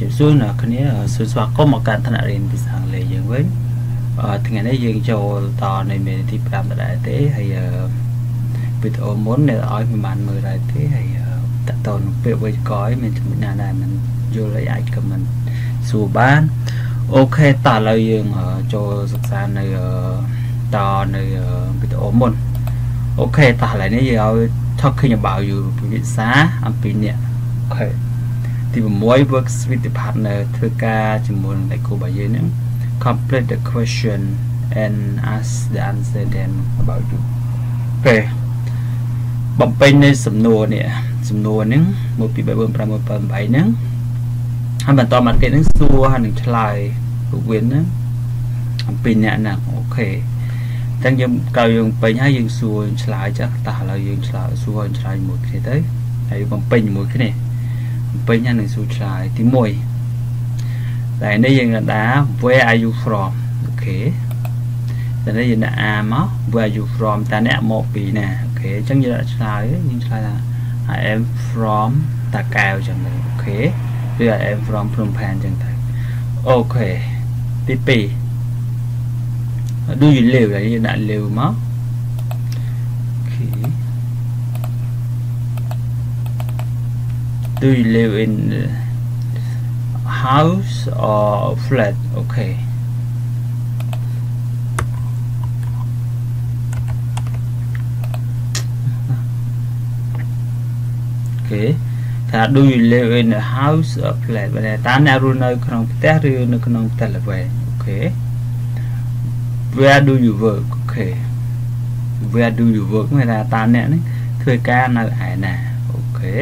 ជម្រាបសួរអ្នកគ្នាសួស្វាគមន៍មកកាន់ថ្នាក់រៀនភាសាអង់គ្លេសយើងវិញអឺថ្ងៃនេះយើងចូលតនៅមេរៀនទី5ដដែលទេហើយវីដេអូមុនអ្នកឲ្យមិនបានមើលដែរទេហើយតតនពាក្យវេយ្យាករណ៍មានចំណុចណាដែរមិនយល់អីអាច comment សួរបាន okay តោះឥឡូវយើងចូលសិក្សានៅតនៅវីដេអូមុន okay តោះឥឡូវនេះយើងឲ្យ talking about you ភាសាអំពីអ្នក okay ទី6 work with the partner ធ្វើការជាមួយនឹងដៃគូរបស់យើងហ្នឹង complete the question and ask and answer them about you okay បំពេញនៃសំណួរនេះសំណួរហ្នឹង1 2 3 4 5 6 7 8ហ្នឹងហើយបន្តមកទៀតហ្នឹងសួរហើយនឹងឆ្លើយរូបវិញណាអំពីអ្នកហ្នឹង okay ចឹងយើងកៅយើងពេញហើយយើងសួរឆ្លើយចាស់តោះឥឡូវយើងឆ្លើយសួរឆ្លើយមួយគ្នាទៅហើយបំពេញជាមួយគ្នា ពេញហើយនឹងសួរឆ្លើយទី1តែនេះយើងដាក់ where are you from okay តែនេះយើងដាក់ am មក where are you from តើអ្នកមកពីណា okay អញ្ចឹងយើងដាក់ឆ្លើយយើងឆ្លើយថា I am from តាកែវអញ្ចឹងទៅអូខេឬ I am from ភ្នំផែនអញ្ចឹងទៅអូខេទី2 do do you live in a house or a flat okay okay ថា do you live in a house or flat បើតើអ្នករស់នៅក្នុងផ្ទះឬនៅក្នុងផ្ទះល្វែងអូខេ where do you work អូខេ where do you work មានថាតើអ្នកនេះធ្វើការនៅឯណាអូខេ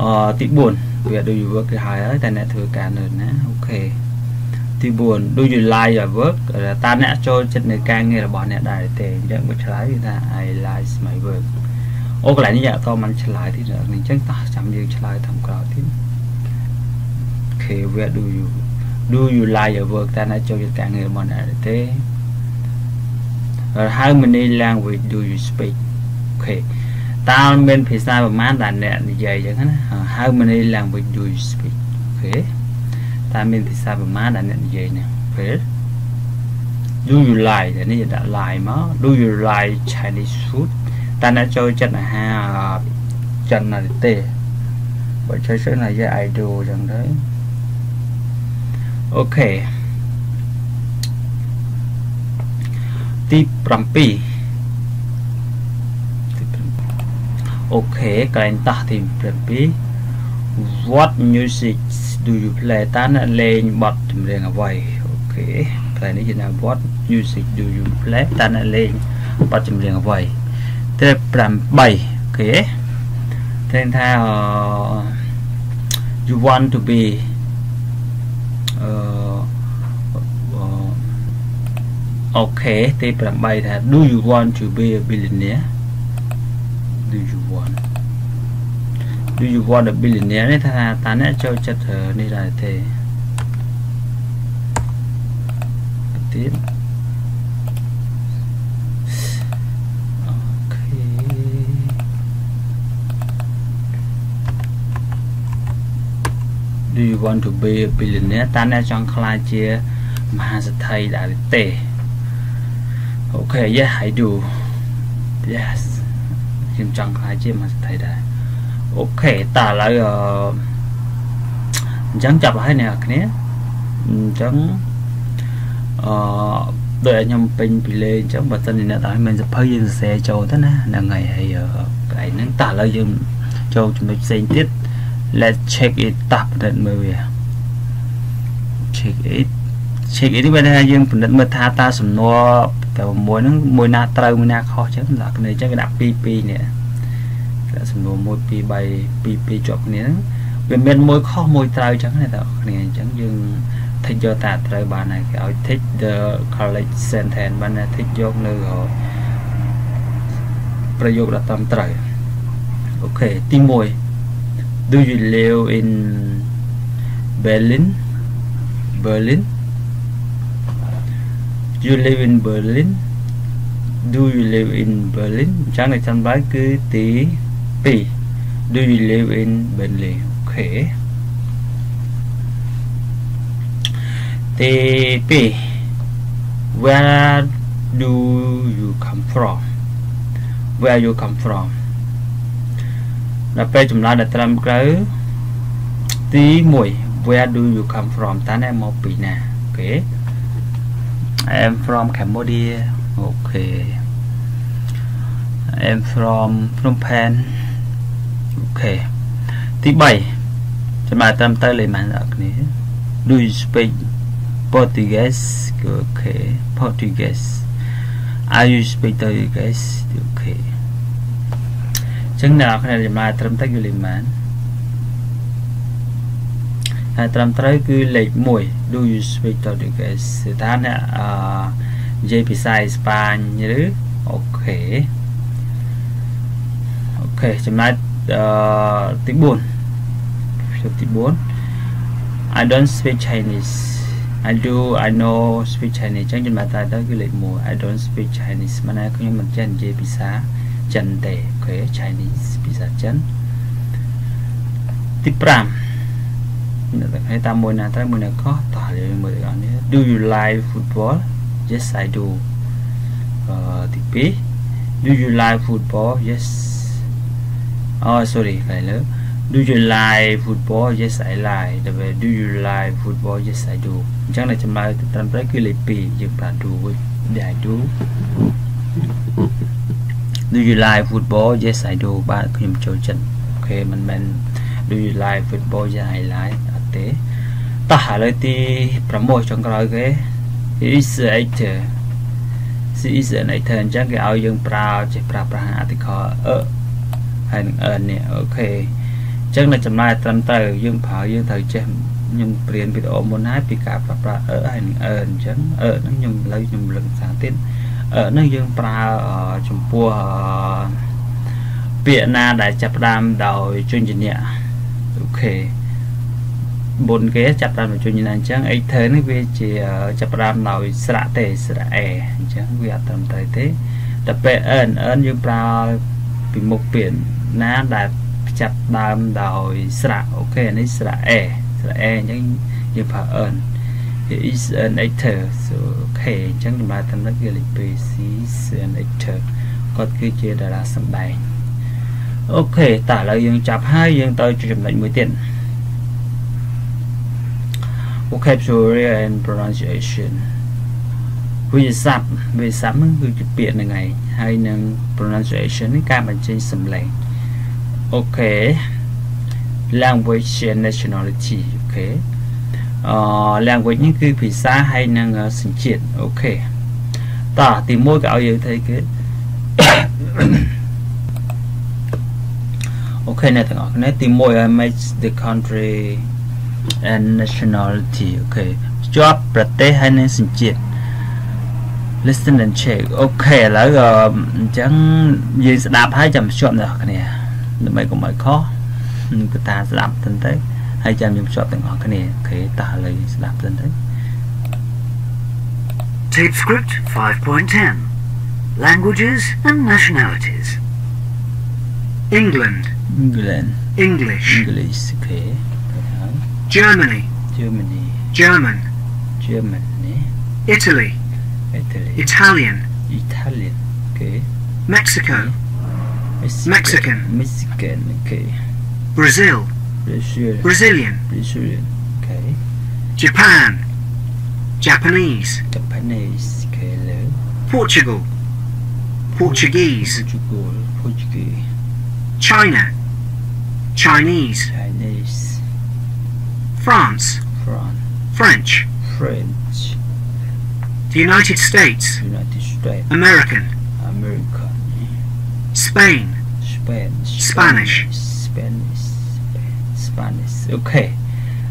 អទី4វា do you work គេហើយហើយតែអ្នកធ្វើការនៅណាអូខេទី4 do you like your work តើអ្នកចូលចិត្តនៅការងាររបស់អ្នកដែរទេអញ្ចឹងមកឆ្លើយថា I like my work អូកន្លែងនេះអត់តមិនឆ្លើយទេអញ្ចឹងតោះចាំយើងឆ្លើយតាមក្រោយទៀត Okay where do you do you like your work តើអ្នកចូលចិត្តការងាររបស់អ្នកទេ How many language do you speak Okay តើមានភាសាប្រមាណដែលអ្នកនិយាយអញ្ចឹងណា How many language do you speak អូខេតើមានភាសាប្រមាណដែលអ្នកនិយាយណាពេល Do you like នេះដាក់ like មក Do you like Chinese food តើអ្នកចូលចិត្តអាហារចិនណាទេបើ chơi chơi này với idol អញ្ចឹងទៅokay ទី7 okay កន្លែងតោះទី7 What music do you play តើអ្នកលេងបទចម្រៀងអ្វី okay កន្លែងនេះជាថា What music do you play តើអ្នកលេងបទចម្រៀងអ្វីទី8 okay តែថា you want to be អឺអូខេទី8ថា do you want to be a billionaire do you want do you want a billionaire នេះថាតើអ្នកចូលចិត្តនេះដែរទេទៀតអូខេ do you want to be a billionaire តើអ្នកចង់ខ្លាចជាមហាសេដ្ឋីដែរទេអូខេ yes i do yes ខ្ញុំចង់ខ្លាយជាមហាសេដ្ឋីដែរអូខេតើឥឡូវអញ្ចឹងចាប់ហើយអ្នកគ្នាអញ្ចឹងអឺដូចខ្ញុំពេញពីលេអញ្ចឹងបើសិនជាអ្នកដែរមានសភៅយើងសរសេរចូលទៅណាហ្នឹងហើយហើយកន្លែងហ្នឹងតើឥឡូវយើងចូលចំណុចផ្សេងទៀត let's check it តាស់ពិនិត្យមើលវា check it check it នេះបើថាយើងពិនិត្យមើលថាតើសំណួរ តែមួយហ្នឹងមួយណាត្រូវមួយណាខុសចឹងដាក់គ្នាចឹងគេដាក់2 2នេះដាក់សំណួរ1 2 3 2 2ជាប់គ្នាហ្នឹងវាមានមួយខុសមួយត្រូវចឹងណាតើគ្នាអញ្ចឹងយើង thích យកតាត្រូវបានហើយគេឲ្យ thích the college sentence បាន thích យកនៅប្រយោគដ៏ត្រឹមត្រូវអូខេទី1 do you live in Berlin Berlin you live in Berlin do you live in Berlin អញ្ចឹងនៅចំបើគឺទី2 Do you live in Burnley? Okay. ទី2 Where do you come from? Where you come from? ដល់ពេលចម្លើយដែលត្រឹមត្រូវទី1 Where do you come from តើអ្នកមកពីណាអូខេ I am from Cambodia អូខេ I am from Phnom Penh អូខេទី3ចំណាយត្រឹមទៅលេខម៉ានអ្នកគ្នា Do you speak Portuguese okay Portuguese Are you speak Portuguese okay ចឹងអ្នកណាចម្លើយត្រឹមត្រូវគឺលេខម៉ាន ហើយត្រឹមត្រូវគឺលេខ1 Do you speak Portuguese គឺថាអ្នកអឺនិយាយភាសាអេស្ប៉ាញឬ okay okay ចំណែកអឺទី4ទី4 I don't speak Chinese I do I know speak Chinese ចឹងចំណែកតែទៅគឺលេខ1 I don't speak Chinese មិនណាខ្ញុំមិនចេះនិយាយភាសាចិនទេអូខេ Chinese ភាសាចិនទី5 នៅតែតាមមួយណាត្រូវមួយណាខុសតោះយើងមើលដល់នេះ Do you like football Yes I do អឺទី2 Do you like football Yes Oh sorry កន្លែងលើ Do you like football Yes I like ដល់ពេល Do you like football Yes I do អញ្ចឹងនៅចម្លើយត្រឹមត្រូវគឺលេខ2យើងប្រើ do វិញ I do Do you like football Yes I do បាទខ្ញុំចូលចិត្តអូខេមិនមែន Do you like football Yes I like អត់ ទេតោះឥឡូវទី6ចុងក្រោយគេ He is an actor She is an actor អញ្ចឹងគេឲ្យយើងប្រើចេះប្រើប្រាស់ article អឺហើយនឹង earn នេះអូខេអញ្ចឹងនៅចំណាយត្រឹមត្រូវយើងប្រើយើងត្រូវចេះខ្ញុំព្រៀនវីដេអូមុនហើយពីការប្រើប្រាស់អឺហើយនឹង earn អញ្ចឹងអឺហ្នឹងខ្ញុំឥឡូវខ្ញុំលើកសារទៀតនេះយើងប្រើចំពោះពាក្យណាដែលចាប់ផ្ដើមដោយជនជាអ្នកអូខេ បុនគេចាប់ផ្ដើមដោយជនជាអ្នកអញ្ចឹង ether នេះវាជាចាប់ផ្ដើមដោយស្រៈទេស្រៈ a អញ្ចឹងវាអត់ត្រឹមត្រូវទេតែពេល earn earn យើងប្រើពីមុខពាក្យណាដែលចាប់ដើមដោយស្រៈ okay នេះស្រៈ a ស្រៈ a អញ្ចឹងយើងប្រើ earn he is an actor so អូខេអញ្ចឹងតម្លៃតាមនេះគឺលេខ 2 She is an actor គាត់គឺជាតារាសម្ដែងokay តោះឥឡូវយើងចាប់ហើយយើងទៅចំណុចមួយទៀត vocabulary and pronunciation វិញ្ញាសាស្ត្រវិញ្ញាសាស្ត្រហ្នឹងគឺជាពាក្យហ្នឹងឯងហើយនឹង pronunciation នេះការបញ្ចេញសំឡេង okay language and nationality okay អឺ language នេះគឺភាសាហើយនឹងសញ្ជាតិ okayតោះទី1ក៏ឲ្យយើង thấy គេ okay អ្នកទាំងអស់គ្នាទី1 I match the country and nationality okay ភ្ជាប់ប្រទេសហើយនឹងសញ្ជាតិ listen and check អូខេឥឡូវអញ្ចឹងយើងស្ដាប់ហើយចាំភ្ជាប់អ្នកគ្នាដើម្បីកុំឲ្យខុសនឹងកតាស្ដាប់ទៅទៅហើយចាំខ្ញុំភ្ជាប់ទាំងអស់គ្នា okay តោះឥឡូវស្ដាប់ទៅទៅ Tape script 5.10 Languages and nationalities England England English English អូខេ Germany. Germany. German. Germany. Italy. Italy. Italian. Italian. Okay. Mexico. Mexican. Mexican. Mexican. Okay. Brazil. Brazil. Brazilian. Brazilian. Okay. Japan. Japanese. Japanese. Okay. Hello. Portugal. Portuguese. Portugal. Portuguese. China. Chinese. Chinese. France France French French The United States United States American American Spain Spanish Spanish. Spanish Spanish អូខេ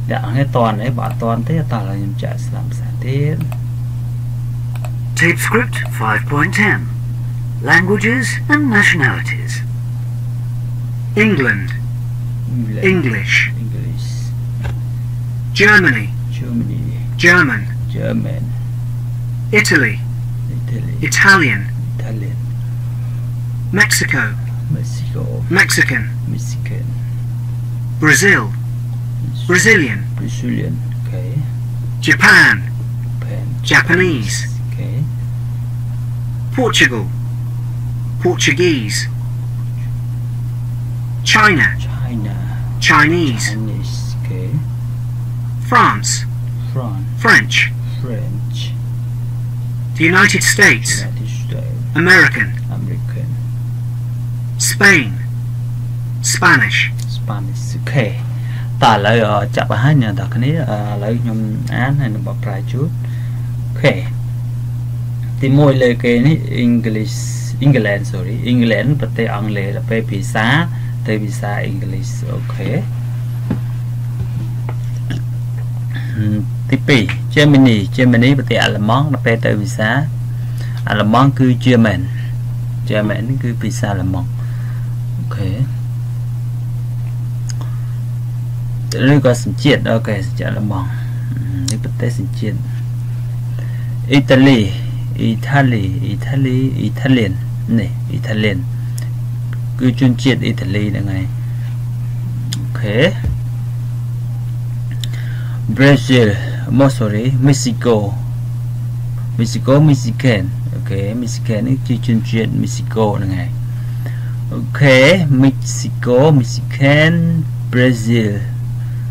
អ្នកហ្នឹងតន់ទេបើអត់តន់ទេតោះឡើយខ្ញុំចាក់ស្ដាប់ភាសាទៀត Tape script 5.10 Languages and nationalities England England English English Germany. Germany. German. German. Italy. Italy. Italian. Italian. Mexico. Mexico. Mexican. Mexican. Brazil. Brazilian. Brazilian. Okay. Japan. Japan. Japanese. Okay. Portugal. Portuguese. China. China. Chinese. Chinese. France, France French, French the United States, United States American, American Spain, Spanish, Spanish អូខេតើឥឡូវអឺចាប់ឲ្យហើយអ្នកនរគ្នាអឺឥឡូវខ្ញុំអានហើយនឹងបកប្រែជូតអូខេទី1លើគេនេះ English England sorry England ប្រទេសអង់គ្លេសទៅពេលភាសាទៅភាសា English អូខេ ទី2 Germany Germany ប្រទេសអាល្លឺម៉ង់ទៅពេលទៅភាសាអាល្លឺម៉ង់គឺ German German នេះគឺភាសាអាល្លឺម៉ង់អូខេឬក៏សញ្ជាតិអូខេសញ្ជាតិល្មងនេះប្រទេសសញ្ជាតិអ៊ីតាលីអ៊ីតាលីអ៊ីតាលីអ៊ីតាលៀននេះ Italian គឺជនជាតិអ៊ីតាលីហ្នឹងហើយអូខេ Brazil មក sorry Mexico Mexico Mexican okay Mexican នេះជាជនជាតិ Mexico ហ្នឹងហើយអូខេ Mexico Mexican Brazil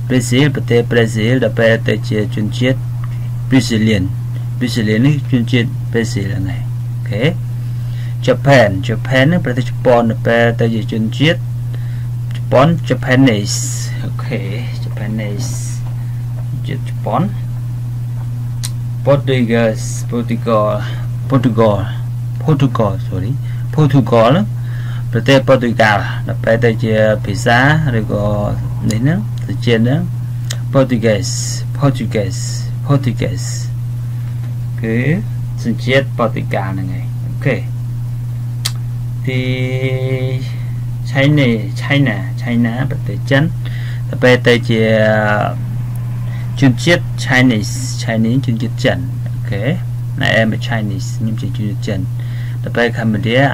Brazil ប្រទេស Brazil ដល់ពេលទៅជាជនជាតិ Brazilian Brazilian នេះជនជាតិ Brazil ហ្នឹងហើយអូខេ Japan Japan នេះប្រទេសជប៉ុនដល់ពេលទៅជាជនជាតិជប៉ុន Japanese អូខេ Japanese ជាតិជប៉ុន Portugal Portugal Portugal Portugal sorry Portugal ហ្នឹងប្រទេស Portugal ដល់ពេលទៅជាភាសាឬក៏នេះហ្នឹងទៅជាហ្នឹង Portuguese Portuguese Portuguese គឺសញ្ជាតិ Portugal ហ្នឹងឯងអូខេទី China China China ប្រទេសចិនទៅពេលទៅជា ជនជាតិ Chinese Chinese ជនជាតិចិនអូខេ I am a Chinese ខ្ញុំជាជនជាតិចិនទៅពេល Cambodia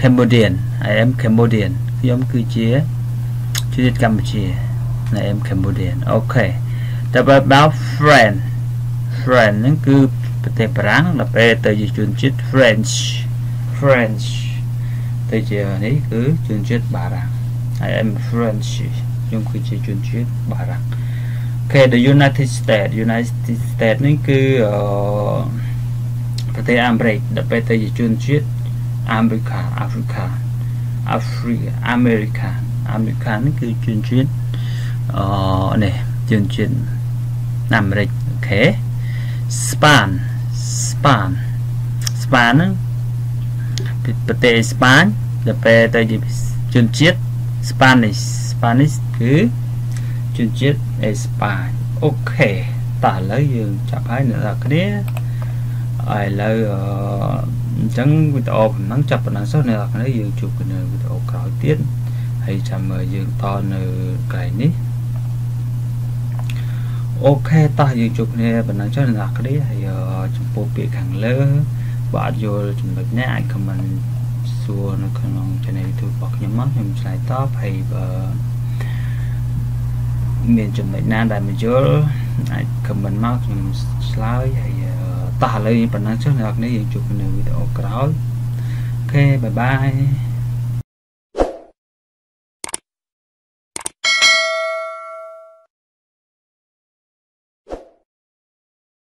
Cambodian I am Cambodian ខ្ញុំគឺជាជនជាតិកម្ពុជា I am Cambodian អូខេតែបើដល់ friend friend ហ្នឹងគឺប្រទេសបារាំងដល់ពេលទៅជាជនជាតិ French French ទៅជានេះគឺជនជាតិបារាំង I am French ខ្ញុំគឺជាជនជាតិបារាំង អូខេ the United States United States នេះគឺអឺប្រទេសអាមេរិកដល់ពេលទៅជាជនជាតិ America Africa Africa America America នេះគឺជនជាតិអឺនេះជនជាតិអាមេរិកអូខេ Span Span Span ហ្នឹងប្រទេសអេស្ប៉ាញដល់ពេលទៅជាជនជាតិ Spanish Spanish គឺ ជនជាតិអេស្ប៉ាញអូខេតោះឥឡូវយើងចាប់ហើយអ្នកនរគ្នាឥឡូវអឺអញ្ចឹងវីដេអូប៉ុណ្ណឹងចាប់ប៉ុណ្ណឹងសោះអ្នកនរគ្នាយើងជួបគ្នាវីដេអូក្រោយទៀតហើយចាំមើលយើងតនៅកន្លែងនេះអូខេតោះយើងជួបគ្នាប៉ុណ្ណឹងចុះអ្នកនរគ្នាហើយចំពោះពាក្យខាងលើបើអត់យល់ចំណុចនេះអាច comment សួរនៅក្នុង channel YouTube របស់ខ្ញុំមកខ្ញុំឆ្លើយតបហើយបើ មានចំណុចណាដែលមិនយល់អាច comment មកខ្ញុំឆ្លើយហើយតោះឥឡូវប៉ុណ្ណឹងចុះអ្នកនរគ្នាយើងជួបគ្នាវីដេអូក្រោយអូខេបាយបាយ